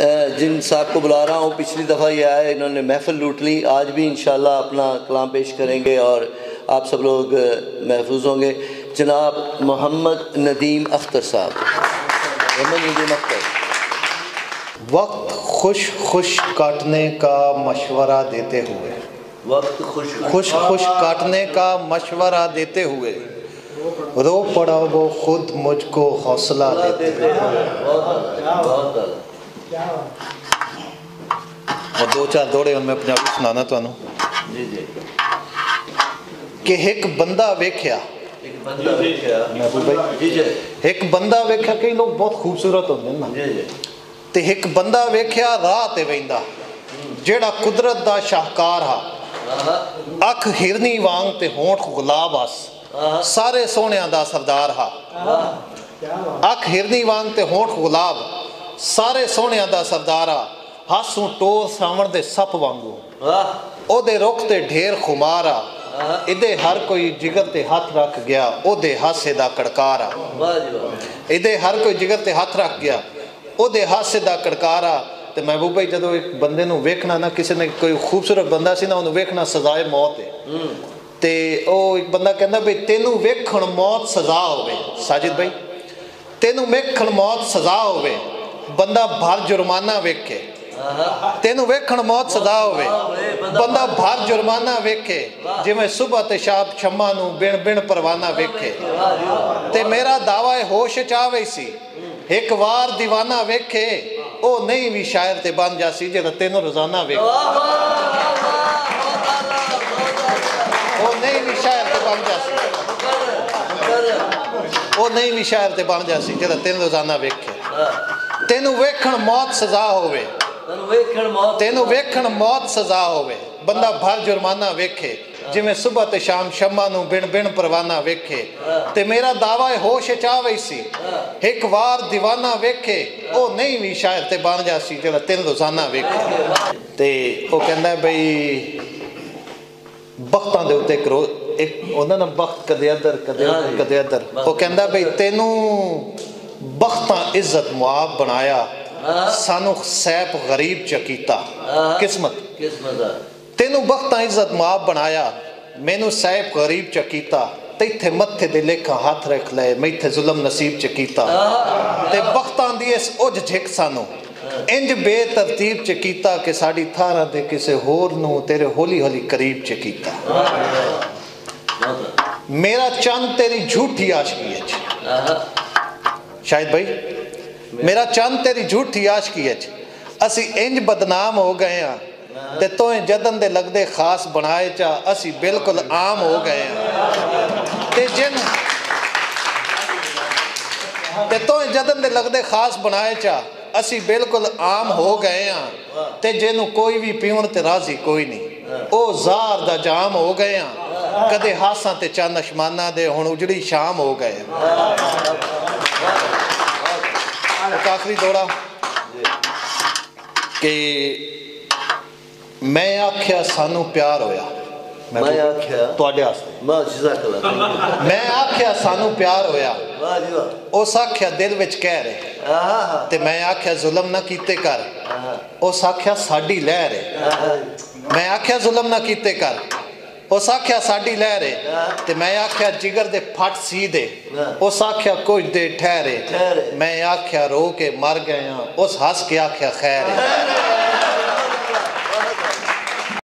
जिन साहब को बुला रहा हूँ पिछली दफ़ा ये आए इन्होंने महफिल लूट ली। आज भी इंशाल्लाह अपना कलाम पेश करेंगे और आप सब लोग महफूज होंगे। जनाब मोहम्मद नदीम अख्तर साहब। मोहम्मद नदीम अख्तर। वक्त खुश खुश काटने का मशवरा देते हुए। वक्त खुश खुश खुश काटने का मशवरा देते हुए। रो पड़ा वो खुद मुझको हौसला देते देते हैं बहुत बहुत ਉਹ ਦੋ ਚਾਰ ਦੋੜੇ ਹੁਣ ਮੈਂ ਪੰਜਾਬੀ ਸੁਣਾਣਾ ਤੁਹਾਨੂੰ जी जी ਕਿ ਇੱਕ ਬੰਦਾ ਵੇਖਿਆ एक बंदा देखा महबूब भाई जी जी ਇੱਕ ਬੰਦਾ ਵੇਖਿਆ ਕਈ ਲੋਕ ਬਹੁਤ ਖੂਬਸੂਰਤ ਹੁੰਦੇ ਨੇ ਨਾ जी जी ਤੇ ਇੱਕ ਬੰਦਾ ਵੇਖਿਆ ਰਾਹ ਤੇ ਵੈਂਦਾ ਜਿਹੜਾ ਕੁਦਰਤ ਦਾ ਸ਼ਾਹਕਾਰ ਆ आहा, ਅੱਖ ਹਿਰਨੀ ਵਾਂਗ ਤੇ ਹੋਂਠ ਗੁਲਾਬ ਆਸ ਆਹਾ। ਸਾਰੇ ਸੋਹਣਿਆਂ ਦਾ ਸਰਦਾਰ ਹਾ ਅੱਖ ਹਿਰਨੀ ਵਾਂਗ ਤੇ ਹੋਂਠ ਗੁਲਾਬ ਸਾਰੇ ਸੋਹਣਿਆਂ ਦਾ ਸਰਦਾਰਾ ਹਾਸੂ ਟੋਰ ਸਾਵਣ ਦੇ ਸੱਪ ਵਾਂਗੂ। ਵਾਹ। ਉਹਦੇ ਰੁੱਖ ਤੇ ਢੇਰ ਖੁਮਾਰ ਆ। ਇਹਦੇ ਹਰ ਕੋਈ ਜਿਗਰ ਤੇ ਹੱਥ ਰੱਖ ਗਿਆ ਉਹਦੇ ਹਾਸੇ ਦਾ ਕੜਕਾਰਾ ਵਾਹ ਇਹਦੇ ਹਰ ਕੋਈ ਜਿਗਰ ਤੇ ਹੱਥ ਰੱਖ ਗਿਆ ਉਹਦੇ ਹਾਸੇ ਦਾ ਕੜਕਾਰਾ ਤੇ ਮਹਿਬੂਬਾ ਭਾਈ ਜਦੋਂ ਇੱਕ ਬੰਦੇ ਨੂੰ ਵੇਖਣਾ ਨਾ ਕਿਸੇ ਨੇ ਕੋਈ ਖੂਬਸੂਰਤ ਬੰਦਾ ਸੀ ਨਾ ਉਹਨੂੰ ਵੇਖਣਾ ਸਜ਼ਾਏ ਮੌਤ ਹੈ। ਤੇ ਉਹ ਇੱਕ ਬੰਦਾ ਕਹਿੰਦਾ ਵੀ ਤੈਨੂੰ ਵੇਖਣ ਮੌਤ ਸਜ਼ਾ ਹੋਵੇ। ਸਾਜਿਦ ਭਾਈ ਤੈਨੂੰ ਵੇਖਣ ਮੌਤ ਸਜ਼ਾ ਹੋਵੇ। ਬੰਦਾ ਭਰ ਜੁਰਮਾਨਾ ਵੇਖੇ। ਤੈਨੂੰ ਵੇਖਣ ਮੌਤ ਸਜ਼ਾ ਹੋਵੇ। ਬੰਦਾ ਭਰ ਜੁਰਮਾਨਾ ਵੇਖੇ। ਜਿਵੇਂ ਸਵੇਰ ਤੇ ਸ਼ਾਮ ਸ਼ਮਾ ਨੂੰ ਬਿਨ ਬਿਨ ਪਰਵਾਨਾ ਵੇਖੇ। ਤੇ ਮੇਰਾ ਦਾਵਾ ਹੈ ਹੋਸ਼ ਚ ਆਵੇ ਸੀ। ਇੱਕ ਵਾਰ دیਵਾਨਾ ਵੇਖੇ ਉਹ ਨਹੀਂ ਵੀ ਸ਼ਾਇਰ ਤੇ ਬਣ ਜਾਸੀ ਜਿਹੜਾ ਤੈਨੂੰ ਰੋਜ਼ਾਨਾ ਵੇਖੇ। ਉਹ ਨਹੀਂ ਵੀ ਸ਼ਾਇਰ ਤੇ ਬਣ ਜਾਸੀ ਉਹ ਨਹੀਂ ਵੀ ਸ਼ਾਇਰ ਤੇ ਬਣ ਜਾਸੀ ਜਿਹੜਾ ਤੈਨੂੰ ਰੋਜ਼ਾਨਾ ਵੇਖੇ। ਤੈਨੂੰ ਵੇਖਣ ਮੌਤ ਸਜ਼ਾ ਹੋਵੇ। ਤੈਨੂੰ ਵੇਖਣ ਮੌਤ ਤੈਨੂੰ ਵੇਖਣ ਮੌਤ ਸਜ਼ਾ ਹੋਵੇ। ਬੰਦਾ ਭਰ ਜੁਰਮਾਨਾ ਵੇਖੇ। ਜਿਵੇਂ ਸਵੇਰ ਤੇ ਸ਼ਾਮ ਸ਼ਮਾ ਨੂੰ ਬਿਨ ਬਿਨ ਪਰਵਾਨਾ ਵੇਖੇ। ਤੇ ਮੇਰਾ ਦਾਵਾ ਹੈ ਹੋਸ਼ ਚ ਆਵੇ ਸੀ। ਇੱਕ ਵਾਰ دیਵਾਨਾ ਵੇਖੇ ਉਹ ਨਹੀਂ ਵੀ ਸ਼ਾਇਰ ਤੇ ਬਣ ਜਾਸੀ ਜਿਹੜਾ ਤਿੰਨ ਰੋਜ਼ਾਨਾ ਵੇਖੇ। ਤੇ ਉਹ ਕਹਿੰਦਾ ਬਈ ਬਖਤਾਂ ਦੇ ਉੱਤੇ ਇੱਕ ਰੋ ਇੱਕ ਉਹਨਾਂ ਦਾ ਬਖਤ ਕਦੇ ਇੱਧਰ ਕਦੇ ਕਦੇ ਇੱਧਰ ਉਹ ਕਹਿੰਦਾ ਬਈ ਤੈਨੂੰ ਬਖਤਾਂ ਇੱਜ਼ਤ ਮੁਆਬ ਬਣਾਇਆ ਸਾਨੂੰ ਸੈਪ ਗਰੀਬ ਚ ਕੀਤਾ। ਕਿਸਮਤ। ਤੈਨੂੰ ਬਖਤਾਂ ਇੱਜ਼ਤ ਮੁਆਬ ਬਣਾਇਆ ਮੈਨੂੰ ਸੈਪ ਗਰੀਬ ਚ ਕੀਤਾ ਤੇ ਇੱਥੇ ਮੱਥੇ ਦੇ ਲੇਖਾਂ ਹੱਥ ਰੱਖ ਲਏ ਮੈਥੇ ਜ਼ੁਲਮ ਨਸੀਬ ਚ ਕੀਤਾ। ਤੇ ਬਖਤਾਂ ਦੀ ਇਸ ਉਜ ਝਿਕ ਸਾਨੂੰ ਇੰਜ ਬੇਤਰਤੀਬ ਚ ਕੀਤਾ ਕਿ ਸਾਡੀ ਥਾਰਾਂ ਤੇ ਕਿਸੇ ਹੋਰ ਨੂੰ ਤੇਰੇ ਹੌਲੀ ਹੌਲੀ ਕਰੀਬ ਚ ਕੀਤਾ। ਮੇਰਾ ਚੰਨ ਤੇਰੀ ਝੂਠੀ ਆਸ਼ਕੀ ਵਿੱਚ ਸ਼ਾਇਦ ਭਾਈ, ਮੇਰਾ ਚੰਦ ਤੇਰੀ ਝੂਠੀ ਆਸ਼ਕੀ ਵਿੱਚ ਅਸੀਂ ਇੰਜ ਬਦਨਾਮ ਹੋ ਗਏ ਆ ਤੇ ਤੋਏ ਜਦਨ ਦੇ ਲੱਗਦੇ ਖਾਸ ਬਣਾਏ ਚਾ ਅਸੀਂ ਬਿਲਕੁਲ ਆਮ ਹੋ ਗਏ ਆ ਤੇ ਜਿਨ ਤੇ ਤੋਏ ਜਦਨ ਦੇ ਲੱਗਦੇ ਖਾਸ ਬਣਾਏ ਚਾ ਅਸੀਂ ਬਿਲਕੁਲ ਆਮ ਹੋ ਗਏ ਆ ਤੇ ਜਿਹਨੂੰ ਕੋਈ ਵੀ ਪੀਉਣ ਤੇ ਰਾਜ਼ੀ ਕੋਈ ਨਹੀਂ। ਉਹ ਜ਼ਾਰ ਦਾ ਜਾਮ ਹੋ ਗਏ ਆ ਕਦੇ ਹਾਸਾਂ ਤੇ ਚੰਨ ਅਸ਼ਮਾਨਾਂ ਦੇ ਹੁਣ ਉਜੜੀ ਸ਼ਾਮ ਹੋ ਗਏ ਆਖਰੀ ਦੌੜਾ। ਕਿ ਮੈਂ ਆਖਿਆ ਸਾਨੂੰ ਪਿਆਰ ਹੋਇਆ। ਮੈਂ ਆਖਿਆ ਤੁਹਾਡੇ ਵਾਸਤੇ। ਵਾਹ ਜਜ਼ਾਕੱਲਾ ਮੈਂ ਆਖਿਆ ਸਾਨੂੰ ਪਿਆਰ ਹੋਇਆ। ਵਾਹ ਜੀ ਵਾਹ। ਉਸ ਆਖਿਆ ਦਿਲ ਵਿੱਚ ਕਹਿ ਰਹੇ। ਆਹਾ। ਤੇ ਮੈਂ ਆਖਿਆ ਜ਼ੁਲਮ ਨਾ ਕੀਤੇ ਕਰ। ਉਸ ਆਖਿਆ ਸਾਡੀ ਲਹਿਰ ਹੈ ਮੈਂ ਆਖਿਆ ਜ਼ੁਲਮ ਨਾ ਕੀਤੇ ਕਰ। ਉਸ ਆਖਿਆ ਸਾਡੀ ਲਹਿਰ ਹੈ ਤੇ ਮੈਂ ਆਖਿਆ ਜਿਗਰ ਦੇ ਫਟ ਸੀ ਦੇ ਉਸ ਆਖਿਆ ਕੁਝ ਦੇ ਠਹਿਰੇ ਠਹਿਰੇ। ਮੈਂ ਆਖਿਆ ਰੋ ਕੇ ਮਰ ਗਏ ਹਾਂ ਉਸ ਹੱਸ ਕੇ ਆਖਿਆ ਖੈਰ ਹੈ